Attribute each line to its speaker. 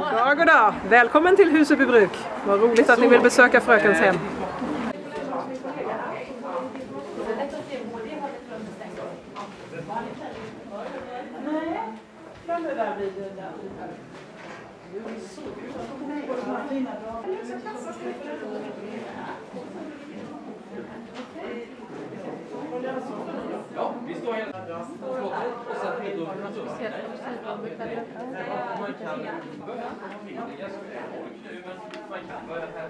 Speaker 1: Ja, god dag. Välkommen till Husebybruk. Vad roligt att ni vill besöka frökens hem.
Speaker 2: Ja, står hela och sen det Man kan börja är folk nu, men man kan börja här.